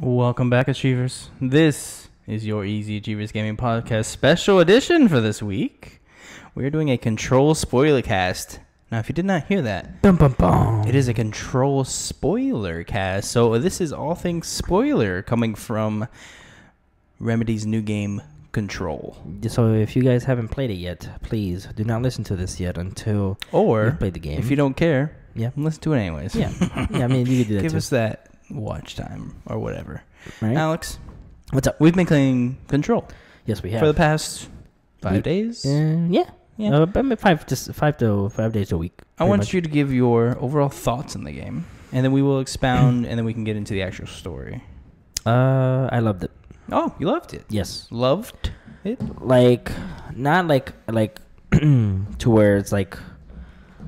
Welcome back, Achievers. This is your Easy Achievers Gaming Podcast special edition for this week. We're doing a control spoiler cast. Now, if you did not hear that, Bum, bum, bum. it is a control spoiler cast. So, this is all things spoiler coming from Remedy's new game, Control. So if you guys haven't played it yet, please do not listen to this yet until Or, you've played the game. if you don't care, Yeah. Let's do it anyways. yeah, yeah. I mean, you could do that Give too. us that watch time or whatever. right? Alex, What's up? we've been playing Control Yes, we have. for the past five We- days. Uh, yeah, Yeah. Uh, I mean, five just five to five days a week. I pretty want much. you to give your overall thoughts on the game, and then we will expound, and then we can get into the actual story. Uh, I loved it. Oh, you loved it. Yes, Loved it. like not like like to where it's like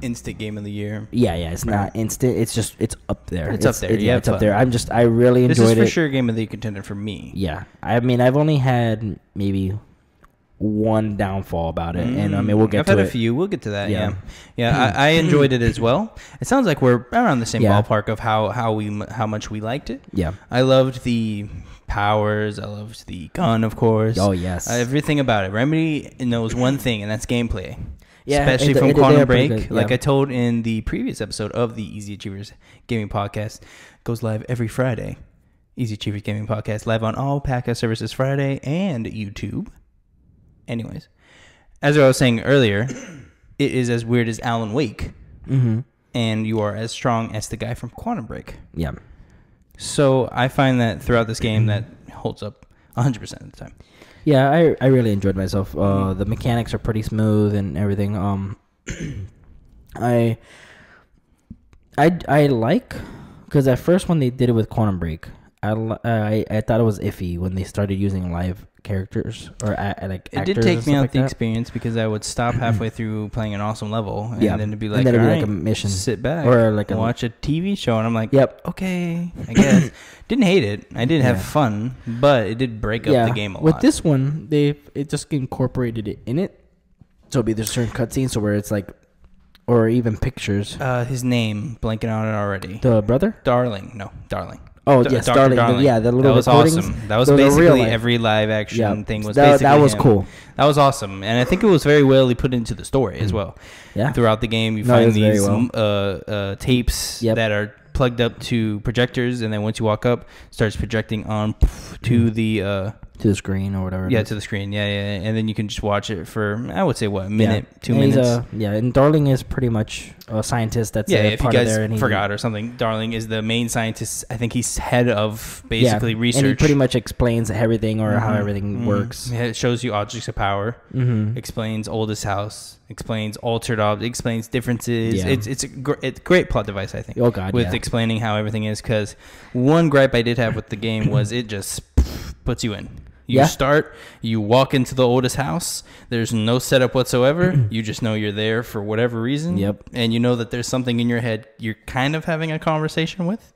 Instant game of the year. yeah yeah. It's Right. not instant. It's just it's up there. It's up there, it- yeah, it's up there. I'm just I really enjoyed it. This is for it. sure game of the year contender for me. Yeah, I mean I've only had maybe one downfall about it, and I mean we'll get I've to had it. a few. We'll get to that. Yeah, Yeah. yeah. I, I enjoyed it as well. It sounds like we're around the same Yeah. ballpark of how how we how much we liked it. Yeah. I loved the powers. I loved the gun, of course. Oh yes. Uh, everything about it. Remedy knows one thing, and that's gameplay. Yeah, especially from Quantum Break. good, Like. I told in the previous episode of the Easy Achievers Gaming Podcast, goes live every Friday. Easy Achievers Gaming Podcast live on all podcast services Friday and YouTube. Anyways, as I was saying earlier, it is as weird as Alan Wake, Mm-hmm. and you are as strong as the guy from Quantum Break. Yeah. So I find that throughout this game, that holds up 100% of the time. Yeah, I I really enjoyed myself. Uh, the mechanics are pretty smooth and everything. Um, I I I like because at first when they did it with Quantum Break, I I I thought it was iffy when they started using live characters or a, like It did take me out like the that. experience because I would stop halfway through playing an awesome level, and Yeah. then it'd be And like, then it'd be "All like a mission." sit back, Or like a- watch a TV show, and I'm like, Yep. okay, I guess. Didn't hate it. I did have Yeah. fun, but it did break up the game a lot. With this one, they it just incorporated it in it. So it'll be there's certain cutscenes so where it's like, or even pictures. uh, his name blanking on it already. The brother? Darling, no, Darling. Oh D- yes, Dr. Darling. The- yeah, the little that was recordings. awesome. That was real basically every live action Yeah, thing was that, basically that was him. cool. That was awesome, and I think it was very well put into the story as well. Yeah. Throughout the game, you No, find these well. uh, uh, tapes Yep. that are plugged up to projectors, and then once you walk up, starts projecting on to the uh, to the screen or whatever. yeah to the screen. Yeah, yeah, yeah. and then you can just watch it for I would say what a minute, yeah. two And minutes. uh, yeah, and Darling is pretty much a scientist that's yeah, if you part of guys there. And he- forgot or something, Darling is the main scientist. I think he's head of yeah, basically research. and he pretty much explains everything or how Mhm, everything mhm. works. Yeah, It shows you objects of power. Mm-hmm. explains oldest house, explains altered objects, explains differences. Yeah. It's it's a gr- it's a great plot device, I think, Oh God, with yeah. explaining how everything is. Because one gripe I did have with the game was it just puts you in. You Yeah. start, you walk into the oldest house. There's no setup whatsoever. you just know you're there for whatever reason. Yep. And you know that there's something in your head you're kind of having a conversation with,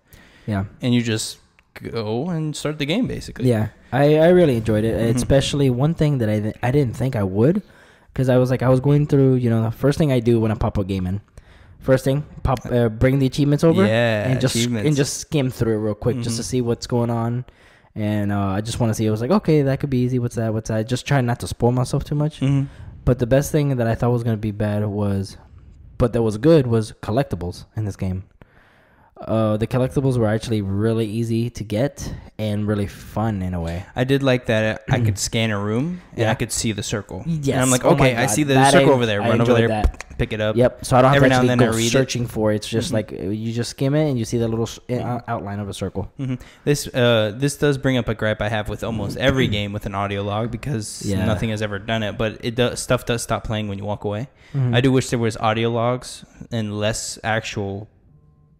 yeah, and you just go and start the game basically. yeah. I, I really enjoyed it, Mhm. especially one thing that I th- I didn't think I would, because I was like I was going through you know the first thing I do when I pop a game in, first thing pop uh, bring the achievements over Yeah, and just and just skim through it real quick just to Mhm. see what's going on. And uh, I just want to see. It was like, okay, that could be easy. What's that? What's that? Just trying not to spoil myself too much. Mhm. But the best thing that I thought was gonna be bad was, but that was good was collectibles in this game. Uh, the collectibles were actually really easy to get and really fun in a way. I did like that I could scan a room and Yeah. I could see the circle. Yes. And I'm like, Oh okay, I see the That circle I- over there. I Run over there, that. Pick it up. Yep. So I don't have Every to actually then go read it. searching for it. It's just Mhm. like you just skim it and you see the little outline of a circle. hmm This uh, this does bring up a gripe I have with almost every game with an audio log because Yeah. nothing has ever done it. But it does stuff does stop playing when you walk away. Mhm. I do wish there was audio logs and less actual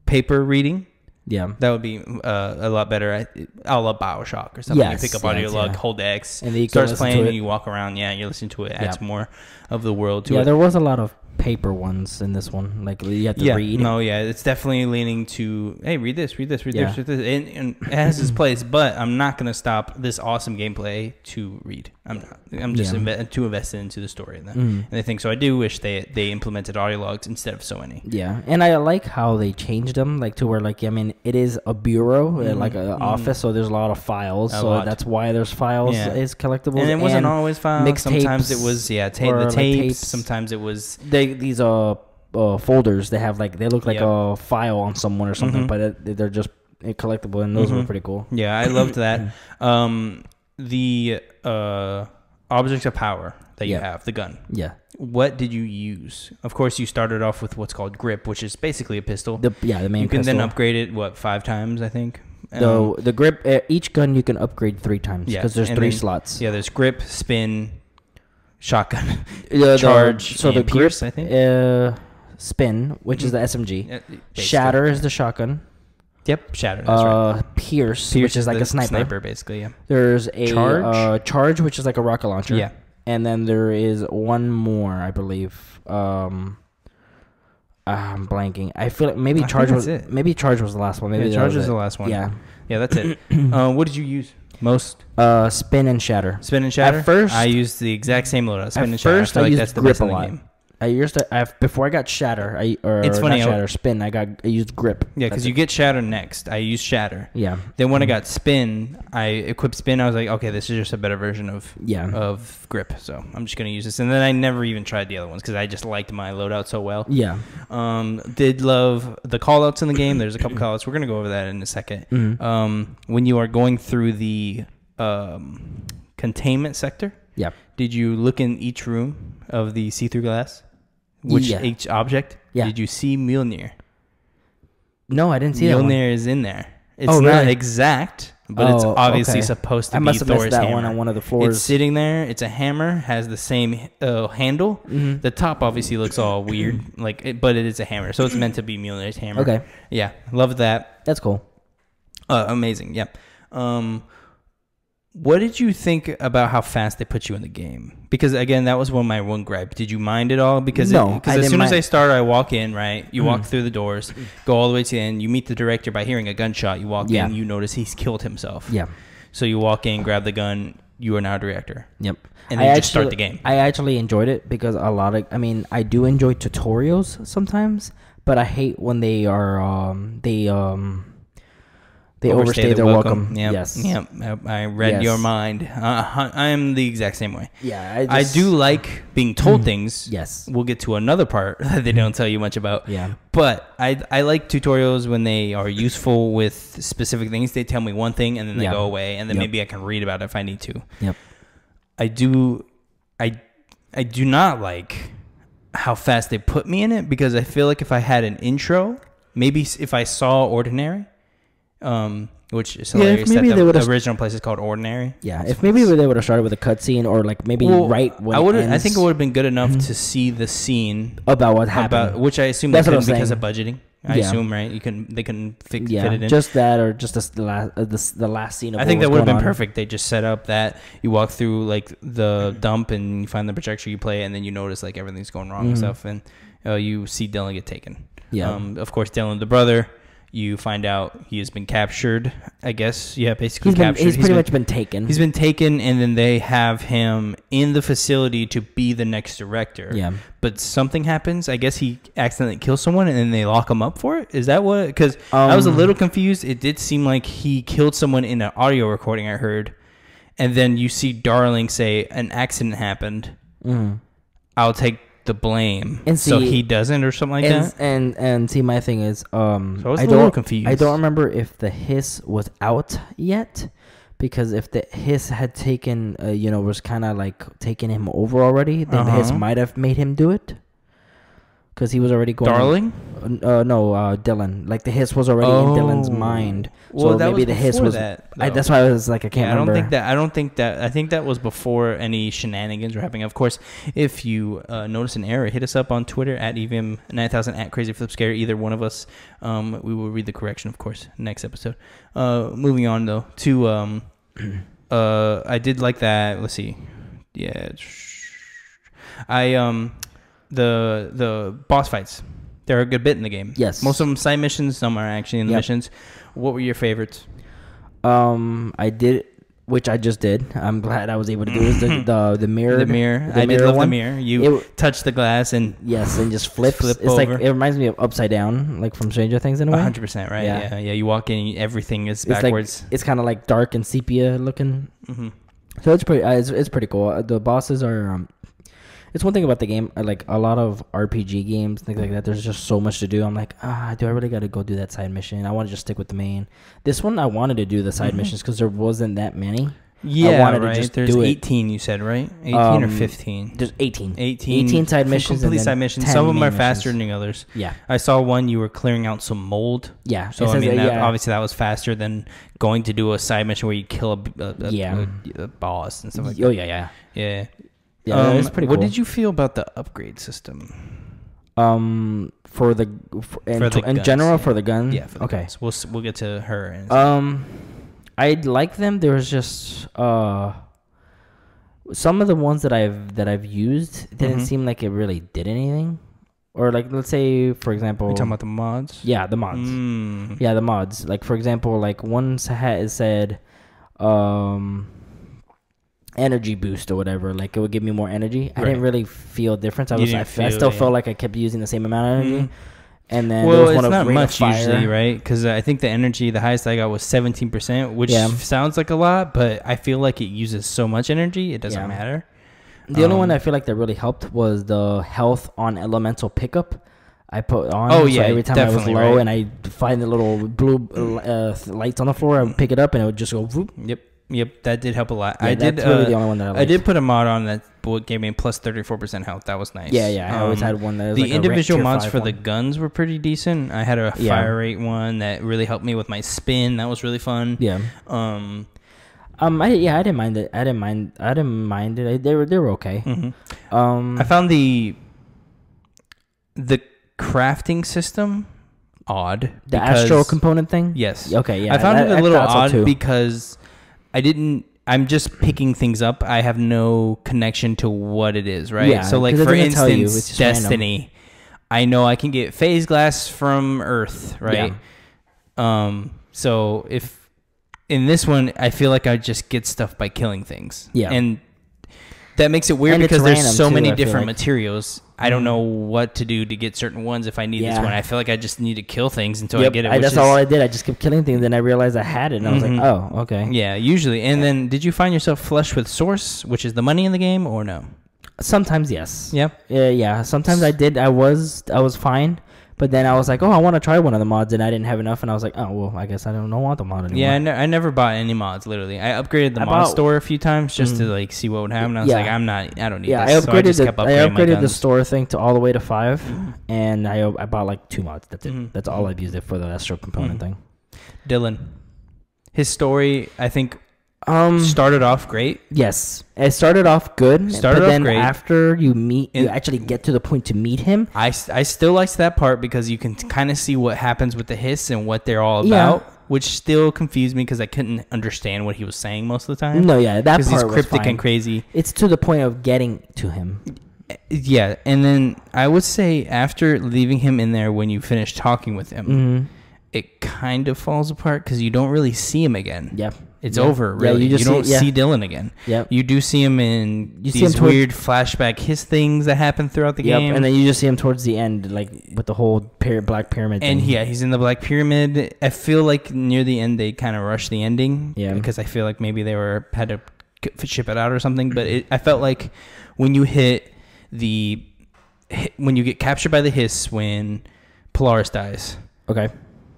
paper reading. Yeah. That would be uh, a lot better. I, I love Bioshock or something. Yes, you pick up yes, audio log, yeah. hold X, And then you starts playing, and you walk around. Yeah, you listen to it. Adds Yeah. more of the world to Yeah, it. there was a lot of paper ones in this one. Like you have to yeah, read. no, yeah, it's definitely leaning to hey, read this, read this, read Yeah. this, read this, and, and it has its place. But I'm not gonna stop this awesome gameplay to read. I'm not. I'm just Yeah. inve- too invested into the story and that. Mhm. And I think so. I do wish they they implemented audio logs instead of so many. Yeah, and I like how they changed them, like to where like I mean, it is a bureau, Mhm, like an mhm. office, so there's a lot of files. A so lot. that's why there's files Yeah. is collectibles. And it wasn't always files. Sometimes it was yeah, ta- the like, tapes. tapes. Sometimes it was they these uh, uh folders. They have like they look like Yep. a file on someone or something, Mhm. but it, they're just collectible, and those were Mhm. pretty cool. yeah. I loved that. Um, the uh objects of power that you Yeah. have, the gun. Yeah, What did you use? Of course, you started off with what's called grip, which is basically a pistol. the yeah the main. you can then upgrade it what five times, I think. the Um, the grip. Uh, each gun you can upgrade three times Yeah, because there's and three then- slots. yeah, there's grip, spin, shotgun, the- charge, so the and pierce. I think. uh, spin, which is the SMG. Yeah. Shatter is the shotgun. Yep, shatter. That's right. Uh, Pierce, Pierce which is like a sniper. Sniper, basically. Yeah. There's a Charge? uh, charge, which is like a rocket launcher. Yeah. And then there is one more, I believe. Um, ah, I'm blanking. I feel like maybe I charge was it. maybe charge was the last one. Maybe yeah, charge was the last one. Yeah. Yeah, that's it. uh, what did you use most? Uh, spin and shatter. Spin and shatter. At first- I used the exact same loadout. Spin At and shatter. first, I I like used that's the grip best in a the game. I used to I, before I got shatter. I or It's funny, not I- shatter spin. I got I used grip. Yeah, That's because you it. get shatter next. I use shatter. yeah Then when I got spin, I equipped spin. I was like, okay, this is just a better version of yeah of grip. So I'm just gonna use this. And then I never even tried the other ones because I just liked my loadout so well. yeah. Um, did love the callouts in the game. There's a couple callouts. We're gonna go over that in a 2nd Mhm. Um, when you are going through the um, containment sector, Yeah. did you look in each room of the see-through glass? Which Yeah. each object? Yeah. Did you see Mjolnir? No, I didn't see that one. Mjolnir is in there. It's Oh, not really? exact, but it's Oh, obviously okay. supposed to I be must have Thor's missed that hammer. one on one of the floors. It's sitting there. It's a hammer. Has the same uh, handle. Mhm. The top obviously looks all weird, like, it, but it is a hammer, so it's meant to be Mjolnir's hammer. Okay, Yeah, love that. that's cool. Uh, amazing. Yeah. Um, what did you think about how fast they put you in the game? Because again, that was one of my one gripe. Did you mind it all? Because No, it, 'cause I as soon as I start, I walk in. Right, you walk Mhm. through the doors, go all the way to the end. You meet the director by hearing a gunshot. You walk Yeah. in, you notice he's killed himself. Yeah. So you walk in, grab the gun. You are now a director, Yep. and then I you just start the game. I actually enjoyed it because a lot of I mean, I do enjoy tutorials sometimes, but I hate when they are um they um they overstay, their welcome. Yep. Yes. Yep. I read Yes. your mind. Uh, I am the exact same way. Yeah, I, I, do like being told things. Yes. We'll get to another part that they don't tell you much about. Yeah. But I I like tutorials when they are useful with specific things. They tell me one thing and then they Yeah. go away, and then Yep. maybe I can read about it if I need to. Yep. I do, I I do not like how fast they put me in it because I feel like if I had an intro, maybe if I saw Ordinary, um, which is Yeah, if maybe they the would've- original place is called Ordinary. Yeah. If maybe they would have started with a cutscene or like maybe Well, right when I would, I think it would have been good enough to see the scene about what happened. about which I assume That's they what I'm couldn't because of budgeting. I Yeah. assume right. You can they can fix, yeah, fit it in. just that or just the last uh, the, the last scene. Of I think that would have been on. perfect. They just set up that you walk through like the dump and you find the projector you play, and then you notice like everything's going wrong and Mhm. stuff, and uh, you see Dylan get taken. Yeah. Um, of course, Dylan, the brother, you find out he has been captured. I guess yeah, basically he's been, captured. he's pretty been, much been taken. He's been taken, and then they have him in the facility to be the next director. yeah. But something happens. I guess he accidentally kills someone, and then they lock him up for it. Is that what? Because I was a Um, little confused. It did seem like he killed someone in an audio recording I heard, and then you see Darling say an accident happened. mhm. I'll take the blame, And see, so he doesn't, or something like and, that. and and see my thing is um So I was I a don't confused. I don't remember if the hiss was out yet because if the hiss had taken uh, you know was kind of like taking him over already then the hiss Uh-huh. might have made him do it because he was already going Darling. uh, no uh Dylan like the hiss was already in Dylan's Oh. mind Well, so that maybe the hiss was that, I, that's why I was like I can't Yeah, I don't remember think that. I don't think that. I think that was before any shenanigans were happening. Of course, if you uh, notice an error, hit us up on Twitter at evm nine thousand at crazy flip skater. Either one of us, um, we will read the correction, of course, next episode. Uh, moving on though to um, uh, I did like that. Let's see, yeah, I um. The the boss fights. They're a good bit in the game. Yes. Most of them side missions. Some are actually in the Yep. missions. What were your favorites? Um, I did, which I just did. I'm glad I was able to do is the the, the mirror. the mirror. the I did mirror love one. the mirror. You It- touch the glass and Yes, and just flips. Flip it's like over. it reminds me of Upside Down, like from Stranger Things in a way. 100% right. Yeah. Yeah. yeah, You walk in, everything is It's like it's kind of like dark and sepia looking. hmm So it's pretty. Uh, it's, it's pretty cool. Uh, The bosses are. Um, it's one thing about the game. Like a lot of RPG games, things like that. There's just so much to do. I'm like, ah, do I really got to go do that side mission? I want to just stick with the main. This one, I wanted to do the side Mhm. missions because there wasn't that many. Yeah, wanted to right. just There's do it. 18, you said, right? 18 or Um, 15? There's 18. 18, 18 side missions Complete side missions. Some of them are faster missions. than others. Yeah, I saw one you were clearing out some mold. yeah. So I mean, that, yeah. obviously that was faster than going to do a side mission where you kill a, a- a- Yeah. a- boss and stuff like oh that. yeah, yeah, Yeah, yeah. Um, it's pretty cool. What did you feel about the upgrade system? um for the for, in, For the in guns, general yeah. for the gun? Yeah. For the okay. guns. We'll we'll get to her. And Um, I like them. There was just uh, some of the ones that I've that I've used didn't Mhm. seem like it really did anything. Or like, let's say, for example, we talking about the mods. yeah, the mods. Mm. Yeah, the mods. Like for example, like one sa- ha- said, um, energy boost or whatever. Like it would give me more energy. I didn't really feel a difference. I You was, I, didn't f- I feel still it, felt like I kept using the same amount of energy. Mm. And then there Well, was it's one not of much usually, right? Because I think the energy, the highest I got was seventeen percent, which Yeah. sounds like a lot, but I feel like it uses so much energy, it doesn't Yeah. matter. The only one Um, I feel like that really helped was the health on elemental pickup. I put on. Oh, so yeah, every time I was low right. and I find the little blue uh, lights on the floor, I would pick it up and it would just go. Whoop. Yep, yep, that did help a lot. Yeah, I did. That's really uh, the only one that I. Liked. I did put a mod on that gave me plus thirty four percent health. That was nice. Yeah, yeah. I always Um, had one that was the like individual mods for the guns were pretty decent. I had a Yeah. fire rate one that really helped me with my spin. That was really fun. Yeah. Um, Um. I yeah. I didn't mind it. I didn't mind. I didn't mind it. I, they were they were okay. mhm. Um. I found the the crafting system odd. the astral component thing. Yes. Okay. Yeah. I found that- it a little so odd too. because I didn't. I'm just picking things up. I have no connection to what it is, right? Yeah, so, like for doesn't you, instance, random. Destiny. I know I can get phase glass from Earth, right? Yeah. Um. So if in this one, I feel like I just get stuff by killing things. Yeah. And that makes it weird And because there's so too, many I different like. materials. I don't Mhm. know what to do to get certain ones if I need this one. I feel like I just need to kill things until I get it. I, that's is- all I did. I just kept killing things. Then I realized I had it, and I was like, "Oh, okay." Yeah, usually. And then, did you find yourself flush with source, which is the money in the game, or no? Sometimes yes. Yeah. Yeah, yeah. Sometimes I did. I was I was fine, but then I was like, oh, I want to try one of the mods, and I didn't have enough, and I was like, oh, well, I guess I don't, don't want the mod anymore. Yeah, I, ne- I never bought any mods. Literally, I upgraded the I mod bought- store a few times just to Mhm. like see what would happen. I was Yeah. like, I'm not. I don't need yeah. I this. So I upgraded just the kept I upgrading my upgraded the store thing to all the way to 5 Mhm. and I I bought like two mods. That's it. Mhm. That's all I've used it for the astro component Mhm. thing. Dylan, his story, I think, Um. started off great. yes, it started off good. Started but off then great. after you meet, you actually get to the point to meet him. I, I still liked that part because you can kind of see what happens with the hiss and what they're all Yeah. about, which still confused me because I couldn't understand what he was saying most of the time. No, yeah, that because part he's cryptic and crazy. It's to the point of getting to him. Yeah, and then I would say after leaving him in there when you finish talking with him, Mm-hmm. it kind of falls apart because you don't really see him again. Yeah, It's Yeah. over. Yeah, Really, you you, just see- don't yeah. see Dylan again. Yep. You do see him in You see these toward- weird flashback his things that happen throughout the Yep, game. and then you just see him towards the end, like with the whole black pyramid. And thing. yeah, he's in the Black Pyramid. I feel like near the end they kind of rushed the ending. Yeah. Because I feel like maybe they were had to ship it out or something. But it, I felt like when you hit the when you get captured by the hiss when Polaris dies, okay.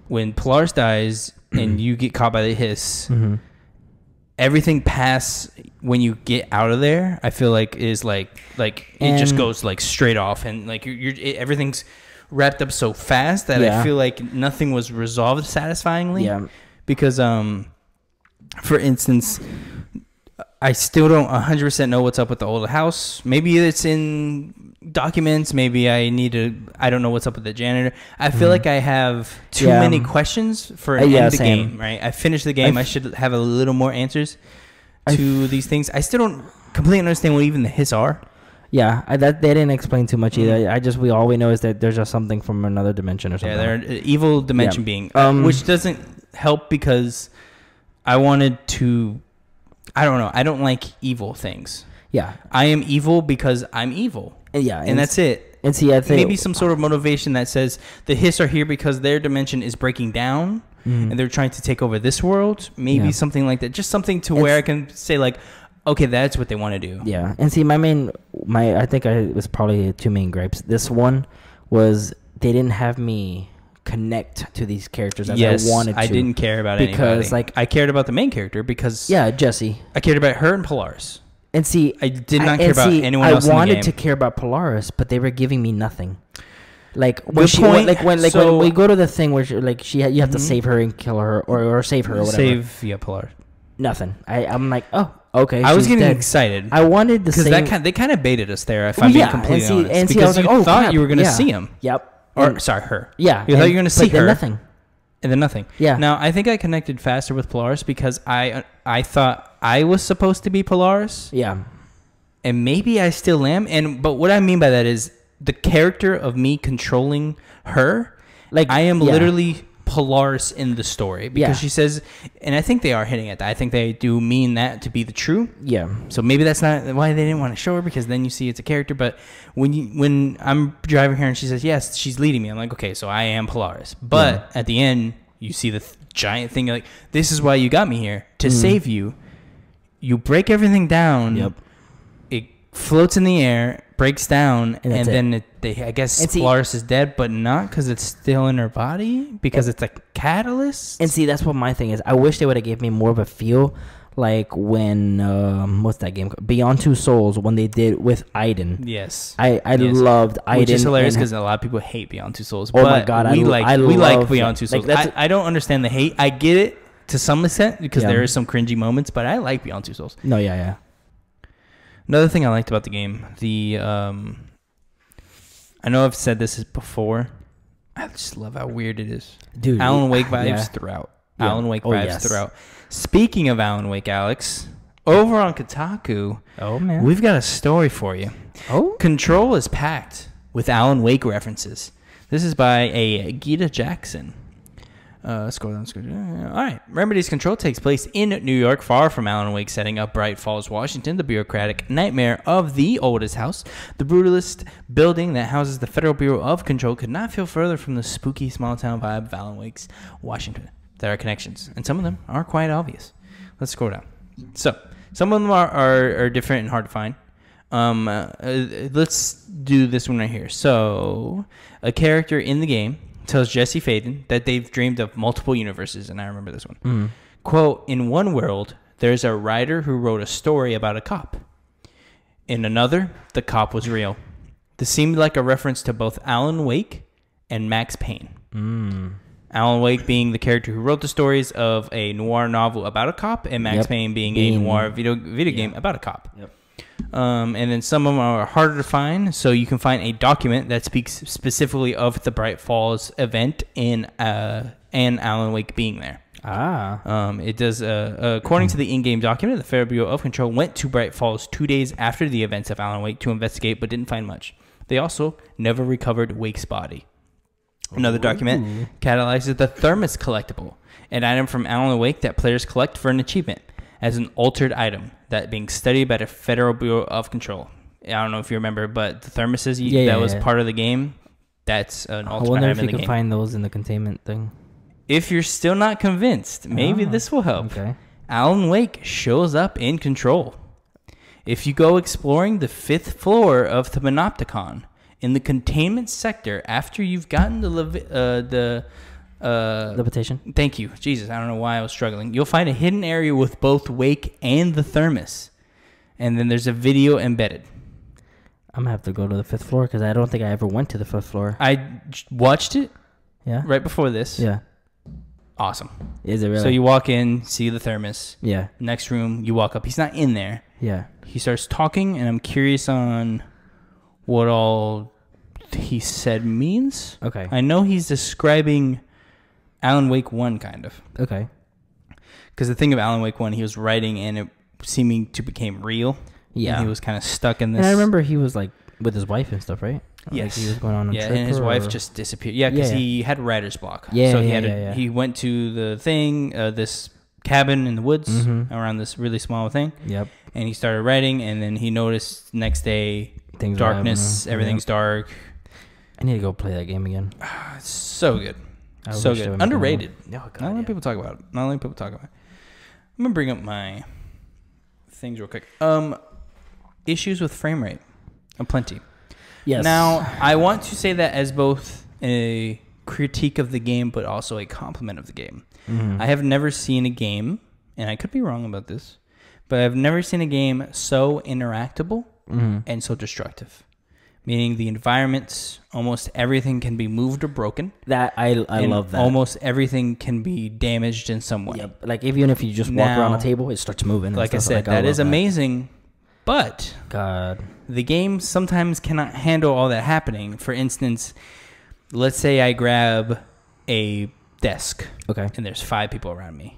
when Polaris dies and you get caught by the hiss, Mm-hmm. Everything past when you get out of there, I feel like is like like it just goes like straight off and like you're, you're it, everything's wrapped up so fast that Yeah. I feel like nothing was resolved satisfyingly. Yeah. Because um, for instance. I still don't 100% know what's up with the old house. Maybe it's in documents. Maybe I need to. I don't know what's up with the janitor. I feel Mhm. like I have too Yeah. many questions for Uh, an yeah, end the same. game. Right? I finished the game. I I, f- should have a little more answers I to these things. I still don't completely understand what even the hiss are. Yeah, I, that they didn't explain too much either. I just we all we know is that there's just something from another dimension or something. Yeah, they're an evil dimension Yeah. being, uh, Um, which doesn't help because I wanted to. I don't know. I don't like evil things. yeah, I am evil because I'm evil, and yeah, and that's it. And see, I think Maybe some sort of motivation that says the Hiss are here because their dimension is breaking down, Mhm. and they're trying to take over this world. Maybe Yeah. something like that. Just something to where I can say like, okay, that's what they want to do. Yeah, and see, my main, my I think I was probably two main gripes. This one was they didn't have me connect to these characters as yes, I wanted to. I didn't care about Because, anybody. like- I cared about the main character because Yeah, Jesse. I cared about her and Polaris. And see, I did not I- care and about see, anyone I else in the wanted to care about Polaris, but they were giving me nothing. Like when Good she, point. like when, like So- when we go to the thing where she, like she, you have to Mhm. save her and kill her, or, or save her or whatever. Save yeah, Polaris. Nothing. I, I'm like, oh, okay. I was getting dead. excited I wanted the because same. that kind they kind of baited us there. If Well, I'm being yeah, and completely see- honest, and see, I because was like, you oh, thought crap, you were going to yeah. see him, Yep. Or And- sorry, her, yeah. you thought you were gonna see her. Nothing. and then nothing. Yeah. Now I think I connected faster with Polaris because I uh, I thought I was supposed to be Polaris, Yeah. and maybe I still am. And but what I mean by that is the character of me controlling her. Like I am yeah. literally Polaris in the story because Yeah. she says, and I think they are hitting at that. I think they do mean that to be the true. Yeah. So maybe that's not why they didn't want to show her because then you see it's a character. But when you when I'm driving here and she says yes, she's leading me. I'm like okay, so I am Polaris. But at the end, you see the th- giant thing like this is why you got me here to Mhm. save you. You break everything down. Yep. It floats in the air, breaks down, And and, it. then it, they I guess And see- Polaris is dead, but not because it's still in her body because it's a catalyst. And see, that's what my thing is. I wish they would have gave me more of a feel, like when um, what's that game? called? Beyond Two Souls when they did with Aiden. yes. I I Yes. loved Aiden. Which is hilarious because a lot of people hate Beyond Two Souls. Oh my God, I we l- like I we like Beyond. Two Like, Souls. that's- I, I don't understand the hate. I get it to some extent because Yeah. there is some cringy moments, but I like Beyond Two Souls. no, yeah, yeah. Another thing I liked about the game, the um, I know I've said this is before. I just love how weird it is. Dude, Alan Wake vibes yeah. throughout. Yeah. Alan Wake Oh, vibes yes. throughout. Speaking of Alan Wake, Alex, over on Kotaku, Oh man. we've got a story for you. oh. Control is packed with Alan Wake references. This is by a Gita Jackson. Uh, go down. Go down. All right. Remedy's Control takes place in New York, far from Alan Wake, setting up Bright Falls, Washington, the bureaucratic nightmare of the oldest house. The brutalist building that houses the Federal Bureau of Control could not feel further from the spooky small town vibe of Alan Wake's Washington. There are connections, and some of them are quite obvious. Let's scroll down. So, some of them are, are, are different and hard to find. Um, uh, uh, let's do this one right here. So, a character in the game tells Jesse Faden that they've dreamed of multiple universes, and I remember this one. Mm. Quote, in one world, there's a writer who wrote a story about a cop. In another, the cop was real. This seemed like a reference to both Alan Wake and Max Payne. Mm. Alan Wake being the character who wrote the stories of a noir novel about a cop, and Max Yep. Payne being, Being- a noir video video game about a cop. Yep. Um, and then some of them are harder to find, so you can find a document that speaks specifically of the Bright Falls event in uh, and Alan Wake being there. Ah. Um, it does, uh, according to the in-game document, the Federal Bureau of Control went to Bright Falls two days after the events of Alan Wake to investigate, but didn't find much. They also never recovered Wake's body. Another document catalyzes the Thermos collectible, an item from Alan Wake that players collect for an achievement as an altered item that being studied by the Federal Bureau of Control. I don't know if you remember, but the thermoses you, Yeah, that yeah, was yeah. part of the game. That's an I alternate wonder item if you can game. find those in the containment thing. if you're still not convinced, maybe Ah, this will help. Okay. Alan Wake shows up in control. If you go exploring the fifth floor of the Panopticon in the containment sector after you've gotten the Levi- uh, the uh, Levitation. thank you Jesus I don't know why I was struggling you'll find a hidden area with both Wake and the thermos and then there's a video embedded I'm gonna have to go to the fifth floor because I don't think I ever went to the fifth floor. I watched it Yeah. right before this Yeah. awesome Is it really? so you walk in see the thermos Yeah. next room you walk up he's not in there Yeah. he starts talking, and I'm curious on what all he said means. Okay. I know he's describing Alan Wake 1, kind of. Okay. Because the thing of Alan Wake 1, he was writing and it seeming to became real. Yeah. and he was kind of stuck in this. And I remember he was like with his wife and stuff, right? Like, Yes. he was going on a yeah, trip. and his or- wife just disappeared. Yeah, because Yeah. he had writer's block. Yeah, so he yeah, had a, yeah, yeah. he went to the thing, uh, this cabin in the woods Mhm. around this really small thing, Yep. and he started writing. And then he noticed next day Things darkness, everything's dark. I need to go play that game again. It's so good, I so good, would make another underrated. one. Oh, Not a lot yeah. of people talk about it. Not a lot of people talk about it. I'm gonna bring up my things real quick. Um, issues with frame rate, A plenty. Yes. Now, I want to say that as both a critique of the game, but also a compliment of the game. Mhm. I have never seen a game, and I could be wrong about this, but I've never seen a game so interactable Mhm. and so destructive. Meaning the environments, almost everything can be moved or broken. that I I love that. Almost everything can be damaged in some way. Yep. Like even if you just walk around a table, it starts moving. and Like I stuff. said, that is amazing, but God. the game sometimes cannot handle all that happening. For instance, let's say I grab a desk Okay. and there's five people around me.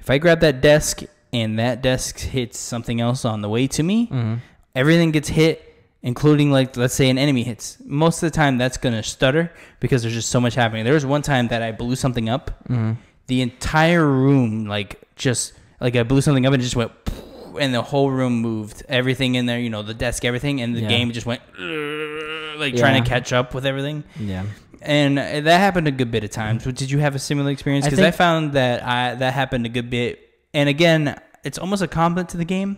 If I grab that desk and that desk hits something else on the way to me, Mm-hmm. everything gets hit, including like let's say an enemy hits. Most of the time that's gonna stutter because there's just so much happening. There was one time that I blew something up, Mm-hmm. the entire room like just like I blew something up and it just went and the whole room moved. Everything in there, you know, the desk, everything, and the Yeah. game just went like trying to catch up with everything. Yeah. And that happened a good bit of times. But Did you have a similar experience? Because I, think- found that I that happened a good bit. And again, it's almost a compliment to the game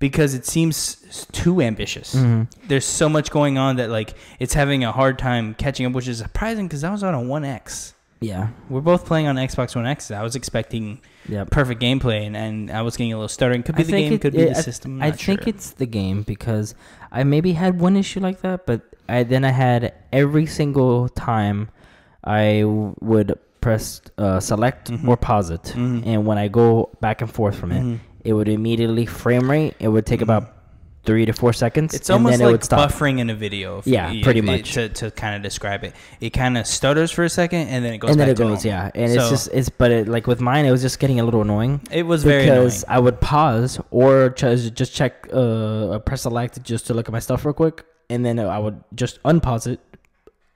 because it seems too ambitious. Mhm. There's so much going on that like it's having a hard time catching up, which is surprising because I was on a One X. Yeah. We're both playing on Xbox One X. I was expecting Yep. perfect gameplay, and, and I was getting a little stuttering. Could be I the game, it- could be it- the I- system. I think sure. it's the game because I maybe had one issue like that, but I then I had every single time I w- would press uh, select Mhm. or pause it, Mhm. and when I go back and forth from it, Mhm. It would immediately frame rate. It would take about three to four seconds. It's and almost then it like buffering in a video. if- Yeah, if- pretty it- much. to, to kind of describe it. It kind of stutters for a second, and then it goes. and then it goes, normal. yeah, and it's just it's but it like with mine, it was just getting a little annoying. it was very annoying. because I would pause or just just check uh press select just to look at my stuff real quick, and then I would just unpause it,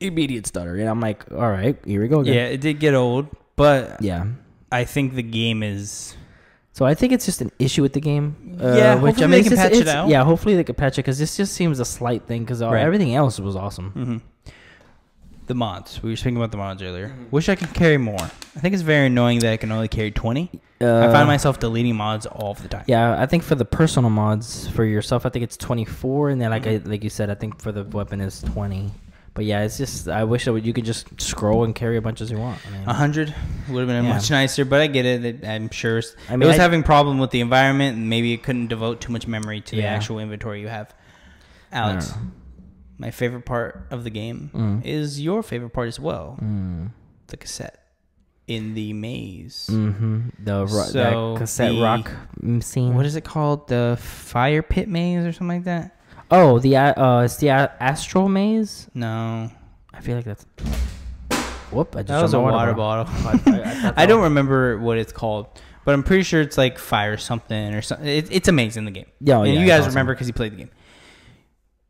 immediate stutter, and I'm like, all right, here we go again. Yeah, it did get old, but yeah. I think the game is. So I think it's just an issue with the game. Uh, Yeah, which hopefully I mean, they can patch it out. Yeah, hopefully they can patch it because this just seems a slight thing because Right. everything else was awesome. hmm The mods. We were speaking about the mods earlier. Mm-hmm. Wish I could carry more. I think it's very annoying that I can only carry 20. Uh, I find myself deleting mods all the time. Yeah, I think for the personal mods for yourself, I think it's 24, and then like Mm-hmm. I, like you said, I think for the weapon is 20. But yeah, it's just I wish that you could just scroll and carry a bunch as you want. I mean, A hundred would have been Yeah. much nicer, but I get it. I'm sure I it was I- having problem with the environment, and maybe it couldn't devote too much memory to the actual inventory you have. Alex, my favorite part of the game Mm. is your favorite part as well. Mm. The cassette in the maze. Mm-hmm. The ro- So, cassette the- rock scene. What is it called? The fire pit maze or something like that? Oh, the uh, it's the a- astral maze. No, I feel like that's. Whoop! I just that was a dropped my water bottle. I- I- I I don't remember what it's called, but I'm pretty sure it's like fire something or something. It, it's amazing the game. Yeah, oh, and yeah, you guys awesome. remember because you played the game.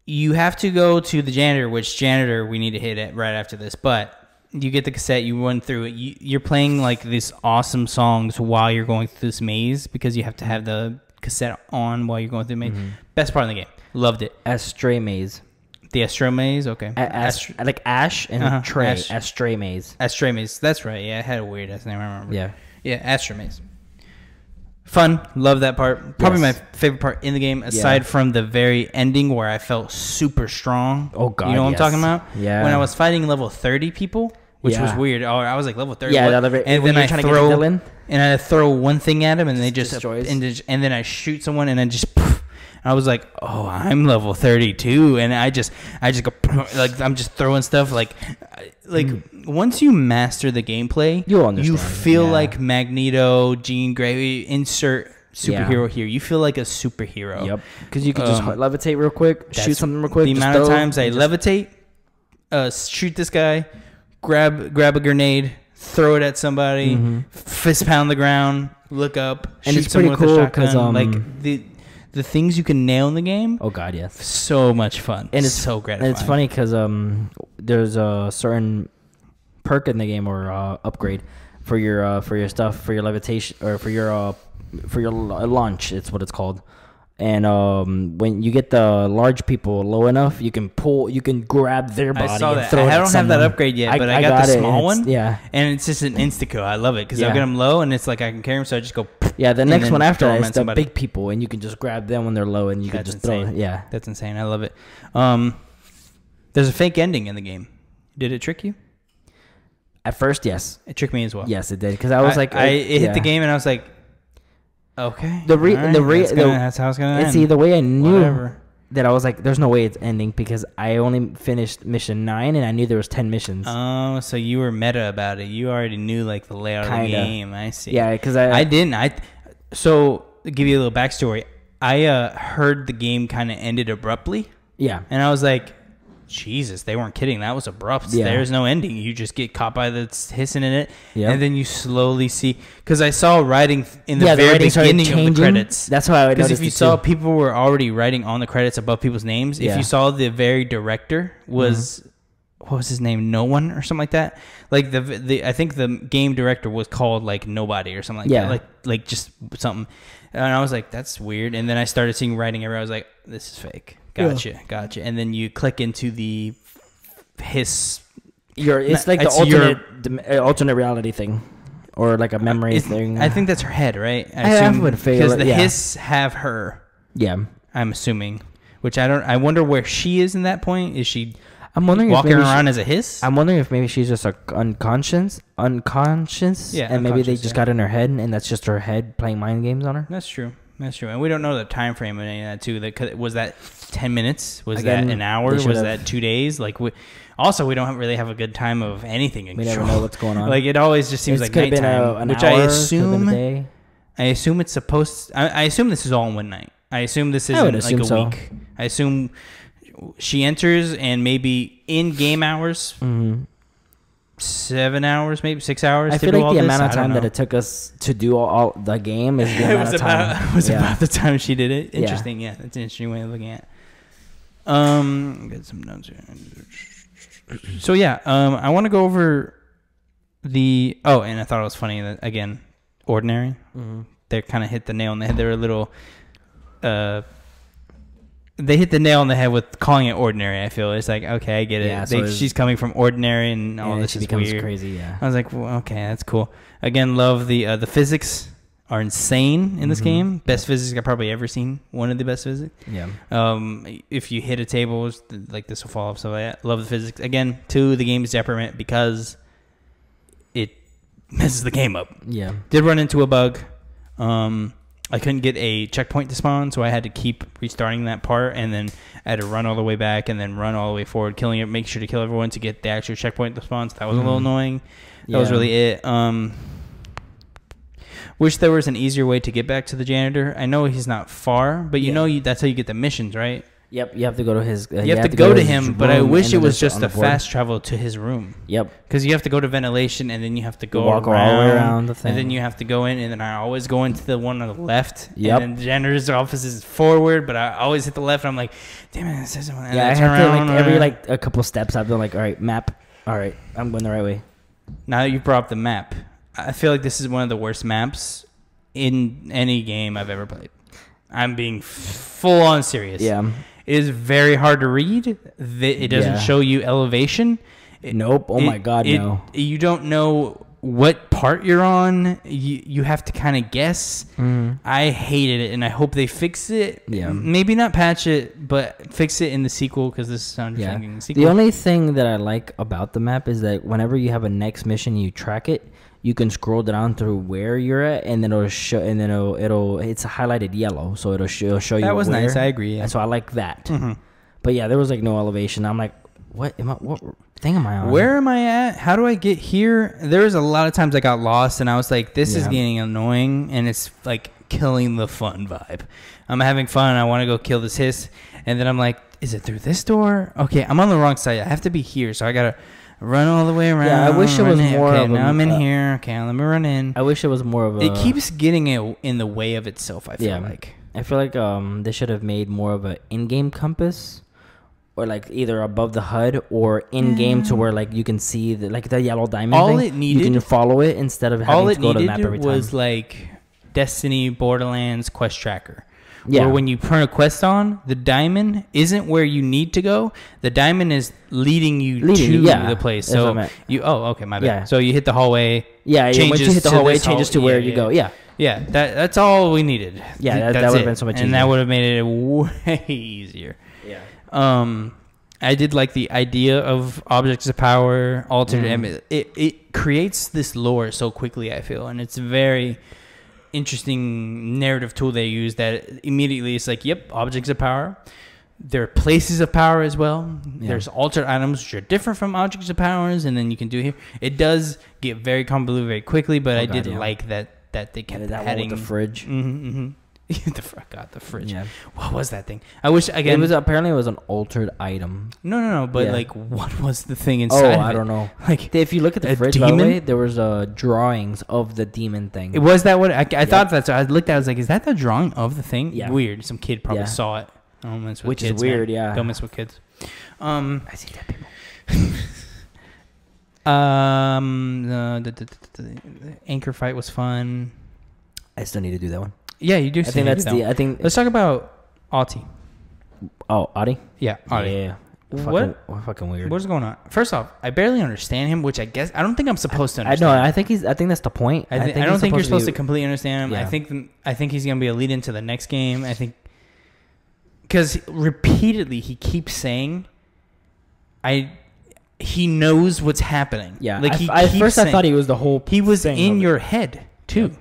You have to go to the janitor, which janitor we need to hit it right after this. But you get the cassette, you run through it. You, you're playing like these awesome songs while you're going through this maze because you have to have the cassette on while you're going through the maze. Mm-hmm. Best part of the game. Loved it. Ashtray maze. The Astro maze, okay. A- ast- like ash and Uh-huh, tray. ash. Ashtray maze. Astro maze. That's right. Yeah, I had a weird ass name. I remember. Yeah. Yeah, Astro Maze. Fun, love that part. Probably Yes. my favorite part in the game, aside from the very ending where I felt super strong. Oh, God, you know what yes. I'm talking about? Yeah. When I was fighting level 30 people, which was weird. Oh, I was like level 30. Yeah, other- and then I trying to get throw and I throw one thing at him, and they Just just destroys. and, and then I shoot someone, and then just. I was like, "Oh, I'm level 32," and I just, I just go like I'm just throwing stuff like, like once you master the gameplay, Mm. You'll You feel yeah. like Magneto, Jean Grey. Insert Yeah. superhero here. You feel like a superhero. Yep. Because you could just Um, levitate real quick, shoot something real quick. The amount of times I levitate, uh, shoot this guy, grab grab a grenade, throw it at somebody, Mhm. fist pound the ground, look up, And shoot it's pretty someone with a cool shotgun. 'cause, um, like the the things you can nail in the game, Oh God, yes. so much fun. And it's- so And gratifying. it's funny because um, there's a certain perk in the game or uh, upgrade for your uh, for your stuff for your levitation or for your uh, for your launch. It's what it's called. And um, when you get the large people low enough, you can pull, you can grab their body. I saw and that. I don't have that upgrade yet, but I, got, the small one. Yeah, And it's just an insta kill. I love it because Yeah. I'll get them low, and it's like I can carry them, so I just go. Yeah. The next one after throw is the somebody. big people, and you can just grab them when they're low, and you can That's just throw. insane. It. Yeah. That's insane. I love it. Um, there's a fake ending in the game. Did it trick you? At first, yes, It tricked me as well. yes, it did because I was like, I it hit yeah. the game, and I was like, okay. The re- the re- that's, gonna- the- that's how it's gonna And end. see, the way I knew Whatever. That I was like, there's no way it's ending because I only finished mission nine and I knew there was ten missions. Oh, so you were meta about it. You already knew like the layout of the game. I see. yeah, because I, I didn't. I so give you a little backstory. I uh, heard the game kind of ended abruptly, yeah, and I was like, Jesus, they weren't kidding. That was abrupt. Yeah. There's no ending. You just get caught by the hissing in it, Yep. and then you slowly see. Because I saw writing in the yeah, very started beginning of the credits. That's how I Because if you saw too. people were already writing on the credits above people's names, if you saw the very director was Mm-hmm. what was his name, no one or something like that. Like the the I think the game director was called like nobody or something like Yeah. that. Like like just something. And I was like, that's weird. And then I started seeing writing everywhere. I was like, this is fake. Yeah. Gotcha, gotcha. And then you click into the hiss. You're, it's like the it's your- alternate dim- uh, alternate reality thing, or like a memory It- thing. I think that's her head, right? I- I would feel because the yeah. hiss have her. yeah. I'm assuming. Which I don't. I wonder where she is in that point. Is she I'm wondering walking around She, as a hiss? I'm wondering if maybe she's just like unconscious, unconscious, Yeah, and maybe they just yeah. got in her head, and that's just her head playing mind games on her. That's true. That's true. And we don't know the time frame of any of that too. That was that ten minutes? Was Again, that an hour? Was have- that two days? Like we. Also, we don't have, really have a good time of anything. in We never know what's going on. Like it always just seems It like could have been nighttime, a, which hour, I assume. I assume it's supposed. I, I assume this is all in one night. I assume this isn't would like a so. week. I assume she enters and maybe in game hours, hmm seven hours, maybe six hours. I to feel do like all the this. amount of time that it took us to do all, all the game is the it was of time. about was Yeah. about the time she did it. Interesting, yeah. That's an interesting way of looking at. it. Um, get some notes here. So yeah, um, I want to go over the. Oh, and I thought it was funny that again, ordinary. Mhm. They kind of hit the nail on the head. They're a little. Uh, they hit the nail on the head with calling it ordinary. I feel it's like okay, I get it. Yeah, so They- she's coming from ordinary, and all and this she is becomes weird. crazy. Yeah. I was like, well, okay, that's cool. Again, love the uh, the physics are insane in this Mhm. game. Best physics I've probably ever seen. One of the best physics. Yeah. Um, if you hit a table, like this will fall off. So I love the physics. Again, to the game's detriment because it messes the game up. Yeah. Did run into a bug. Um, I couldn't get a checkpoint to spawn, so I had to keep restarting that part, and then I had to run all the way back, and then run all the way forward, killing it. Make sure to kill everyone to get the actual checkpoint to spawn. So that was a little Mhm. annoying. That was really it. Um, wish there was an easier way to get back to the janitor. I know he's not far, but you Yeah. know you, that's how you get the missions, right? Yep. You have to go to his. Uh, you, have, to, go, to him, but I wish it was just a fast travel to his room. Yep. Because you have to go to ventilation, and then you have to go walk all around, the way around the and then you have to go in, and then I always go into the one on the left. Yep. And the janitor's office is forward, but I always hit the left. And I'm like, damn it, this isn't. And yeah, I have to like every like a couple steps. I've been like, all right, map. All right, I'm going the right way. Now that you brought up the map, I feel like this is one of the worst maps in any game I've ever played. I'm being full on serious. Yeah. It is very hard to read. It doesn't Yeah. show you elevation. It- Nope. Oh my God, it- no. You don't know what part you're on. You you have to kind of guess. Mm. I hated it, and I hope they fix it. Yeah. Maybe not patch it, but fix it in the sequel because this is I'm Yeah. the sequel. The only thing that I like about the map is that whenever you have a next mission, you track it. You can scroll down through where you're at, and then it'll show, and then it'll, it'll it's a highlighted yellow, so it'll show, it'll show you. that was where. nice. I agree. Yeah. And so I like that. Mhm. But yeah, there was like no elevation. I'm like, what am I? What thing am I on? Where am I at? How do I get here? There was a lot of times I got lost and I was like, this is getting annoying and it's like killing the fun vibe. I'm having fun. I want to go kill this hiss. And then I'm like, is it through this door? Okay, I'm on the wrong side. I have to be here. So I got to run all the way around. Yeah, I wish it was in. more okay, of now I'm in uh, here. Okay, let me run in. I wish it was more of a. it keeps getting it in the way of itself, I feel Yeah. like. I feel like um they should have made more of an in-game compass, or like either above the HUD or in-game to where like you can see the like the yellow diamond. All thing. it needed- you can follow it instead of having All to it go to the map needed every was like Destiny, Borderlands, Quest Tracker. Yeah. Where when you turn a quest on, the diamond isn't where you need to go. The diamond is leading you Leading to yeah. the place. That's what I So you oh okay my bad. Yeah. So you hit the hallway. yeah, yeah. Once you hit the hallway, changes to where yeah, you go. Yeah, Yeah, that that's all we needed. Yeah, that- that would've been so much easier. and that would have made it way easier. yeah. Um, I did like the idea of objects of power, alternate. I Mhm. It it creates this lore so quickly. I feel, and it's very interesting narrative tool they use. That immediately it's like, yep, objects of power. There are places of power as well. Yeah. There's altered items which are different from objects of powers, and then you can do here. It does get very convoluted very quickly, but Oh, I God, did yeah. like that that they kept that one adding the fridge. Mm-hmm, mm-hmm. the God, the fridge. Yeah. What was that thing? I wish again. it was apparently it was an altered item. No, no, no. But Yeah. like, what was the thing Oh, inside? of I don't know. Like, If you look at the fridge, by the way, there was uh, drawings of the demon thing. it was that what I, I thought that's. I looked at. it, I was like, is that the drawing of the thing? Yeah. Weird. Some kid probably Yeah. saw it. Don't mess with Which is kids, man. weird, yeah. Don't mess with kids. Um. I see that people. Um. The, the, the, the, the anchor fight was fun. I still need to do that one. Yeah, you do. I think that's the. I think. Let's talk about Ahti. Oh, Ahti. Yeah, Ahti. Yeah. Fucking, What? Fucking weird. What's going on? First off, I barely understand him, which I guess I don't think I'm supposed to I know. I think he's. I think that's the point. I, thi- I he's don't think you're supposed to, be- completely understand him. I think I think he's gonna be a lead into the next game. I think because repeatedly he keeps saying, "I." He knows what's happening. Yeah. like I- he I- at keeps first, I thought he was the whole. he was in of it. your head too. Yep.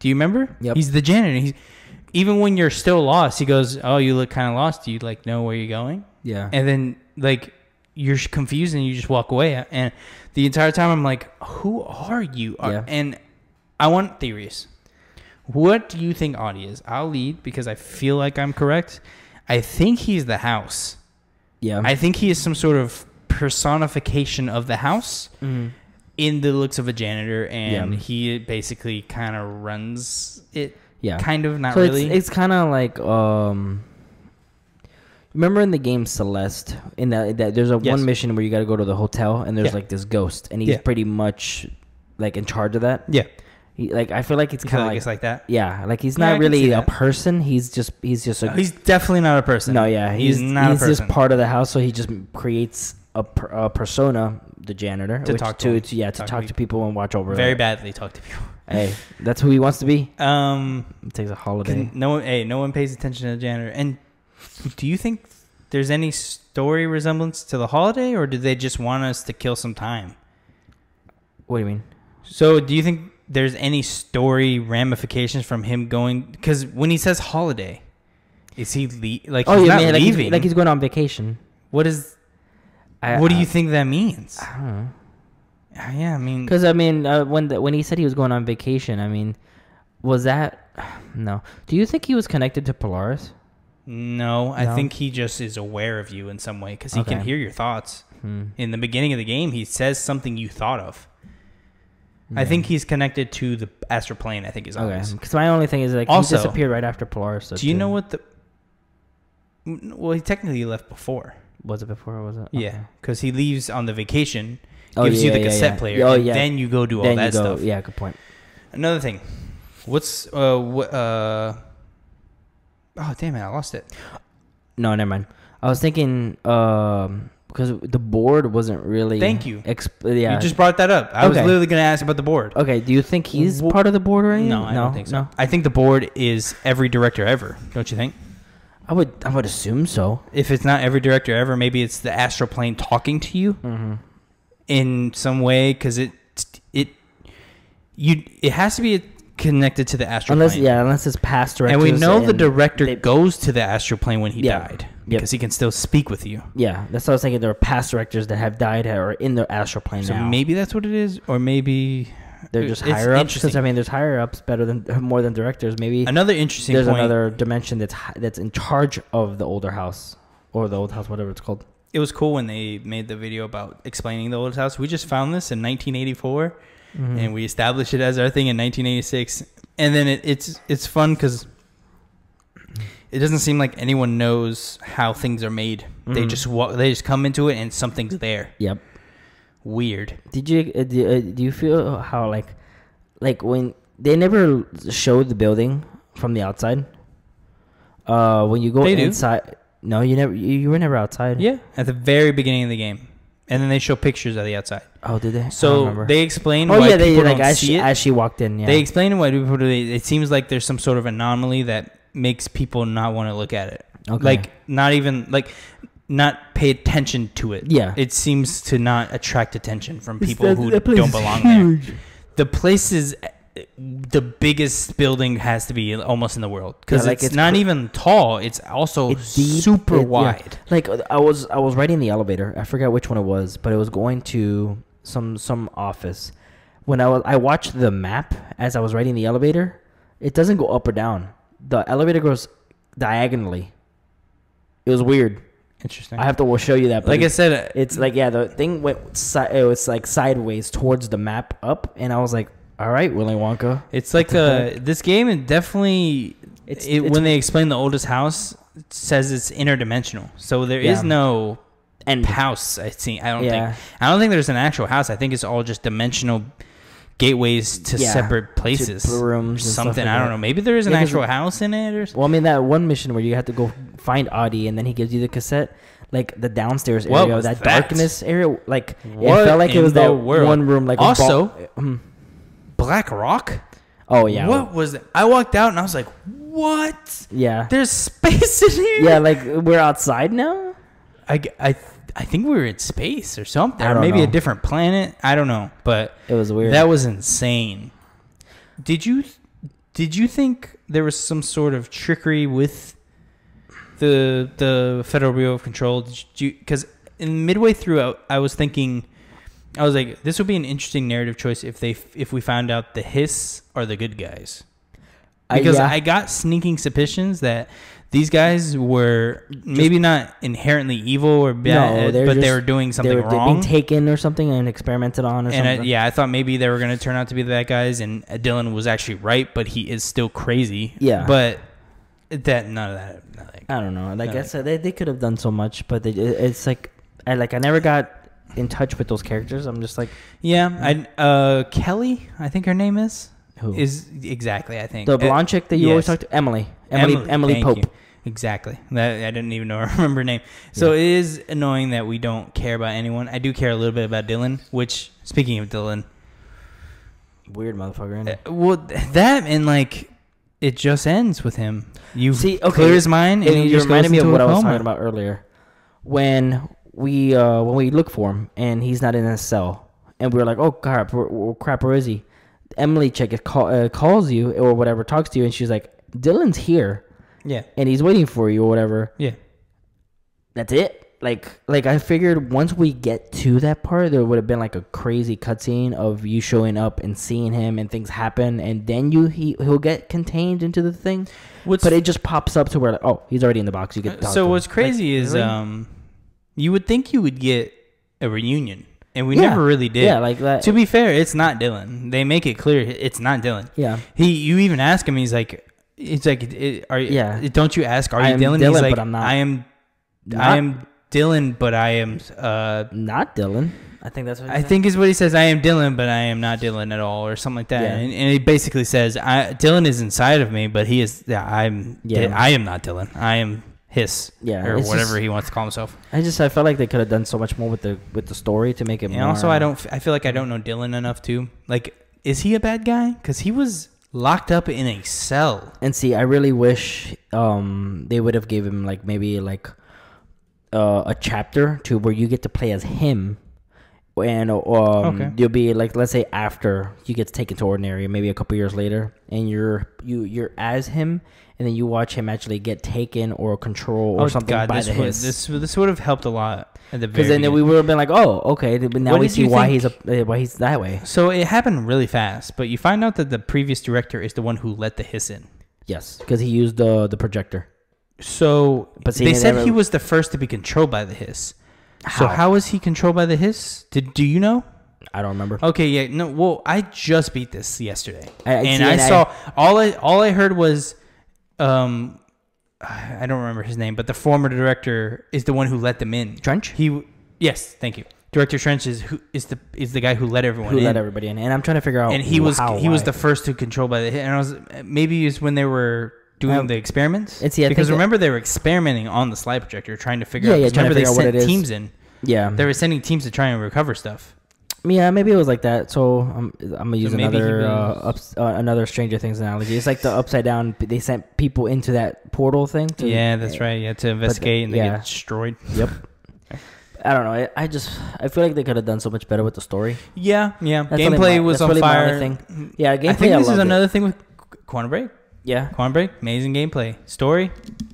Do you remember? Yep. He's the janitor. He's even when you're still lost. He goes, "Oh, you look kind of lost. Do you like know where you're going?" Yeah. and then like you're confused and you just walk away and the entire time i'm like who are you Yeah. and i want theories what do you think Ahti is i'll lead because i feel like i'm correct i think he's the house yeah. i think he is some sort of personification of the house Mhm. In the looks of a janitor and Yeah. he basically kind of runs it Yeah. kind of not so really It's, it's kind of like um. Remember in the game Celeste, in that, that there's a Yes. one mission where you got to go to the hotel and there's Yeah. like this ghost and he's Yeah. pretty much like in charge of that. yeah He, like I feel like it's kind of like like, it's like that yeah, like he's not really a person. He's just he's just a he's definitely not a person no yeah he's, he's not he's a person just part of the house. So he just creates a, per, a persona, the janitor, To which talk to to, yeah to Talk to talk to people and watch over. very it. badly talk to people Hey, that's who he wants to be. Um, He takes a holiday. no one, hey, no one pays attention to the janitor. And do you think there's any story resemblance to the holiday, or do they just want us to kill some time? What do you mean? So, do you think there's any story ramifications from him going? Because when he says holiday, is he le- like he's oh yeah, not man, like leaving? he's, like he's going on vacation. what is? I, what do you think that means? I don't know. Uh, yeah, I mean, Because I mean, uh, when the, when he said he was going on vacation, I mean, was that no? Do you think he was connected to Polaris? no, I No? think he just is aware of you in some way because he can hear your thoughts. Hmm. in the beginning of the game, he says something you thought of. I think he's connected to the astral plane. I think is okay. obvious. Because my only thing is like Also- he disappeared right after Polaris. So Do you too. know what the? Mm, Well, he technically left before. Was it before? Or was it? Yeah, because he leaves on the vacation, Oh, gives you the yeah, cassette yeah. player, Oh yeah. then you go do all then that go. stuff. Yeah, good point. Another thing, what's uh what uh? Oh damn it! I lost it. No, never mind. I was thinking um because the board wasn't really. Thank you. Exp- yeah. You just brought that up. I was literally gonna ask about the board. okay. Do you think he's part of the board right? No, I no, don't think so. No. I think the board is every director ever. Don't you think? I would. I would assume so. If it's not every director ever, maybe it's the astral plane talking to you. Mm-hmm. in some way because it it you it has to be connected to the astral Unless plane. yeah, unless it's past directors. and we know the director they- goes to the astral plane when he Yeah. died Yep. because he can still speak with you. Yeah, that's what I was thinking. There are past directors that have died or are in the astral plane So now. maybe that's what it is, or maybe they're just it's higher ups. Because. I mean, there's higher ups better than more than directors. Maybe another interesting there's point. another dimension that's hi- that's in charge of the older house or the old house, whatever it's called. It was cool when they made the video about explaining the old house. We just found this in 1984, Mm-hmm. and we established it as our thing in 1986. And then it, it's it's fun because it doesn't seem like anyone knows how things are made. They Mhm. just walk, they just come into it and something's there. Yep. Weird. Did you uh, do, uh, do you feel how like like when they never showed the building from the outside? Uh, when you go They do. inside, no, you never. You, you were never outside. Yeah, at the very beginning of the game, and then they show pictures of the outside. Oh, did they? So they explain Oh why yeah, they people like as she, as she walked in. Yeah. They explain why people do it. It seems like there's some sort of anomaly that makes people not want to look at it. Okay. Like not even like not pay attention to it. Yeah. It seems to not attract attention from people that- who that don't belong there. huge. The place is the biggest building has to be almost in the world because Yeah, like it's, it's not even tall. It's also It's deep, super it- yeah. wide. Like uh, I was I was riding the elevator. I forgot which one it was, but it was going to some some office. When I was I watched the map as I was riding the elevator, it doesn't go up or down. The elevator goes diagonally. It was weird. Interesting. I have to show you that. but like I said, it's like yeah, the thing went si- it was like sideways towards the map up, and I was like, all right, Willy Wonka. It's like the uh, this game. It definitely It's- it, it's- when they explain the oldest house, it says it's interdimensional. So there is Yeah. no And house. I see. I don't Yeah. think. I don't think there's an actual house. I think it's all just dimensional gateways to Yeah, separate to places. rooms and stuff Something. like I don't know. Maybe there is an Yeah, actual house in it or. s- Well, I mean that one mission where you have to go find Ahti, and then he gives you the cassette, like the downstairs What area, that, that? darkness area. Like What it felt like it was that world? one room, like Also- ball- Mhm. Black Rock. oh yeah, What was it? I walked out and I was like, "What? yeah, There's space in here." yeah. Like we're outside now. I th- I think we were in space or something, or maybe a different planet. I don't know, but It was weird. that was insane. Did you, did you think there was some sort of trickery with the the Federal Bureau of Control? Because in midway through, I, I was thinking, I was like, this would be an interesting narrative choice if they if we found out the Hiss are the good guys I- because yeah. I got sneaking suspicions that these guys were maybe not inherently evil or bad, they're but they were doing something they're wrong. being taken or something and experimented on or and I, something. yeah, I thought maybe they were going to turn out to be the bad guys, and Dylan was actually right, but he is still crazy. Yeah. but that none of that. Like, I don't know. Like No. I said, they, they could have done so much, but they, it's like I like I never got in touch with those characters. I'm just like yeah, I uh, Kelly, I think her name is who is exactly. I think the Uh, blonde chick that you always yes. talk to, Emily, Emily, Emily, Pope. you. Exactly. That I didn't even know remember her name. So it is annoying that we don't care about anyone. I do care a little bit about Dylan. Which, speaking of Dylan, Weird motherfucker. Isn't uh, well, that and like it just ends with him. You See, okay, clear his mind, and And you just reminded me of what I was talking about earlier. When we uh when we look for him and he's not in his cell, and we are like, oh crap, where, crap, where is he? Emily chick is call, uh, calls you or whatever, talks to you, and she's like, Dylan's here Yeah, and he's waiting for you or whatever. yeah. That's it. Like like I figured once we get to that part, there would have been like a crazy cutscene of you showing up and seeing him and things happen, and then you he he'll get contained into the thing. What's But it just pops up to where like, oh he's already in the box. You get to so what's crazy Like, is really? um, you would think you would get a reunion, and we Yeah. never really did. yeah like that. To be fair, it's not Dylan. They make it clear it's not Dylan. yeah, He, you even ask him. He's like, it's like, it, are you? Yeah. Don't you ask? Are I you Dylan? Dylan, He's like, but I'm not. I am. Not- I am Dylan, but I am. Uh, not Dylan. I think that's what he I said. think is what he says. I am Dylan, but I am not Dylan at all, or something like that. Yeah. And, and he basically says, I, Dylan is inside of me, but he is. Yeah, I'm. Yeah. I am not Dylan. I am his. Yeah, or whatever just- he wants to call himself. I just I felt like they could have done so much more with the with the story to make it And more. also, I don't. I feel like I don't know Dylan enough too. Like, is he a bad guy? Because he was locked up in a cell. And see, I really wish um they would have gave him like maybe like uh, a chapter to where you get to play as him, and um Okay. you'll be like let's say after you get taken to ordinary, maybe a couple years later, and you're you you're as him, and then you watch him actually get taken or control or something by Oh, this the would, hiss. this this would have helped a lot at the. Because then we would have been like, oh, okay, but now What we see why think- he's a uh, why he's that way. So it happened really fast, but you find out that the previous director is the one who let the hiss in. Yes, because he used the the projector. So But see, they said never- he was the first to be controlled by the hiss. So How? is he controlled by the hiss? Did do you know? I don't remember. Okay, yeah, no. Well, I just beat this yesterday, I- and see, I I- saw all I all I heard was, um, I don't remember his name, but the former director is the one who let them in. Trench. He yes, thank you. Director Trench is who is the is the guy who let everyone in. Who in. let everybody in? And I'm trying to figure out. and he was how, he was why. the first to control by the hit. And I was maybe it's when they were doing Um, the experiments. It's I because think that- remember they were experimenting on the slide projector, trying to figure Yeah, out. yeah, trying to remember figure out they what sent it is. teams in. yeah. They were sending teams to try and recover stuff. Yeah, maybe it was like that. So I'm, I'm gonna use he another uh, ups, uh, another Stranger Things analogy. It's like the upside down. They sent people into that portal thing. To, yeah, that's right. Yeah, to investigate and they yeah. get destroyed. Yep. I don't know. I, I just I feel like they could have done so much better with the story. Yeah, yeah. That's really Gameplay my- was on really fire. thing. Yeah, gameplay. I think this is loved it. another thing with Qu- Quantum Break. Yeah, Quantum Break, amazing gameplay, story.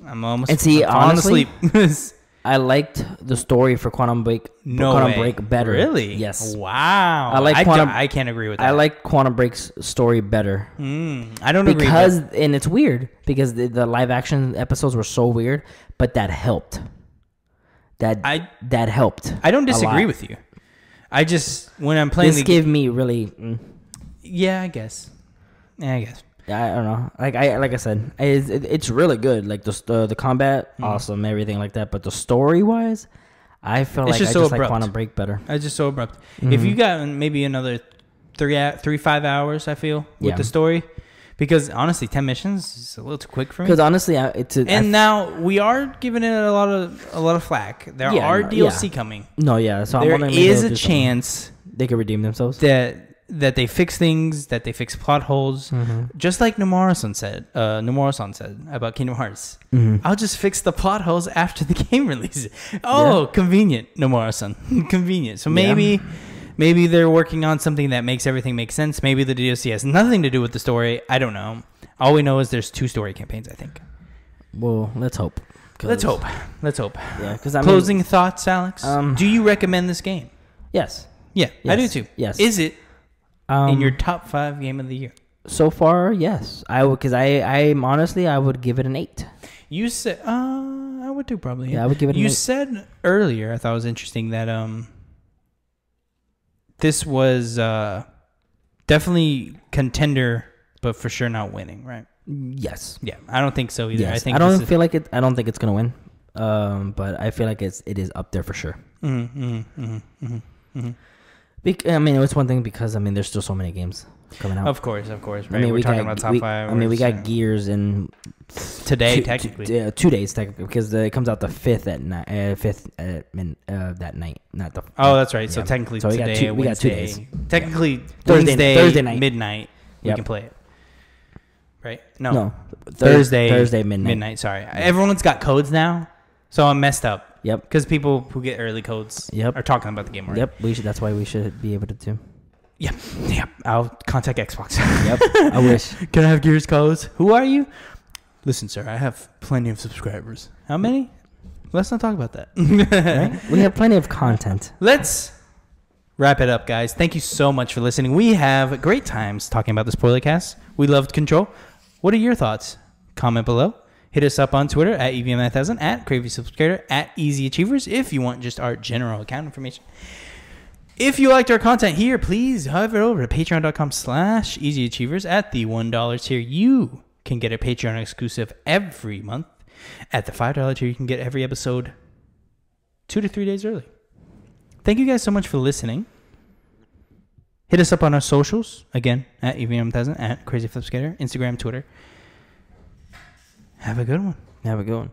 I'm almost And see, I'm honestly, asleep. I liked the story for Quantum Break. no Quantum way. Break better. Really? Yes. Wow. I like I, Quantum- I can't agree with that. I like Quantum Break's story better Mm, I don't agree. because, But and it's weird because the, the live action episodes were so weird, but that helped. That I that helped. I don't disagree with you. I just when I'm playing This the gave me really. mm, yeah, I guess. Yeah, I guess. I don't know. Like I like I said, it's, it, it's really good. Like the the, the combat, Mm. awesome, everything like that. But the story wise, I feel It's like just I so just like abrupt. Quantum Break better. I just so abrupt. If Mhm. you got maybe another three three five hours, I feel with Yeah. the story, because honestly, ten missions is a little too quick for me. Because honestly, I, it's a, I And f- now we are giving it a lot of a lot of flack. There Yeah, are no, DLC yeah. coming. no, yeah. So I'm There is a do something. chance they could redeem themselves. that that they fix things, that they fix plot holes, Mm-hmm. just like Nomura-san said. Uh, Nomura-san said about Kingdom Hearts. Mm-hmm. I'll just fix the plot holes after the game releases. Oh, convenient, Nomura-san. convenient. So Yeah. maybe maybe they're working on something that makes everything make sense. Maybe the DLC has nothing to do with the story. I don't know. All we know is there's two story campaigns, I think. Well, let's hope. Let's hope. Let's hope. Yeah, because I mean, Closing thoughts, Alex. Um, do you recommend this game? Yes. Yeah, I do too. Yes. Is it Um, in your top five game of the year? so far, yes. I would because I I'm honestly I would give it an eight. You said, uh, I would do probably. Yeah, I would give it an You eight. said earlier, I thought it was interesting that um, this was uh, definitely contender, but for sure not winning, right? Yes. Yeah, I don't think so either. Yes. I think I don't feel like it. I don't think it's gonna win. Um, but I feel like it's it is up there for sure. Mhm, mhm, mhm, mhm, mhm. Bec- I mean, it's one thing because I mean, there's still so many games coming out. Of course, of course. Right? I mean, We're we talking got, about top we- five. I mean, we got Gears in today, two, technically. two, yeah, two days technically because the, it comes out the fifth at night, uh, fifth at min, uh, that night, not the. Oh, that's right. So technically So we got two- we got two Wednesday- Technically Thursday- Wednesday, Thursday night. midnight, we can play it. Right? No, no, Thursday, Thursday midnight. midnight. Sorry, everyone's got codes now, so I'm messed up Yep. because people who get early codes Yep. are talking about the game already. Yep. We should. That's why we should be able to do. Yep. Yep. I'll contact Xbox. Yep. I wish. Can I have Gears codes? Who are you? Listen, sir, I have plenty of subscribers. How many? Let's not talk about that. Right? we have plenty of content. Let's wrap it up, guys. Thank you so much for listening. We have great times talking about the spoiler cast. We loved Control. What are your thoughts? Comment below. Hit us up on Twitter at E EVM9000, at Crazy Flip Skater, at Easy Achievers if you want just our general account information. If you liked our content here, please hover over to patreon.com slash easyachievers. at the $1 tier. You can get a Patreon exclusive every month. At the $5 tier, you can get every episode two to three days early. Thank you guys so much for listening. Hit us up on our socials again at EVM1000, at Crazy Flip Skater, Instagram, Twitter. Have a good one. Have a good one.